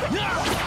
Yeah!